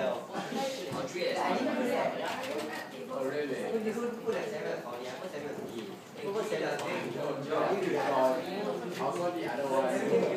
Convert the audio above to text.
哦，对呀，你不是呀？哦对对，我那时候不不戴手表，我戴表是金，不过现在黄金，你知道吗？好多钱啊都。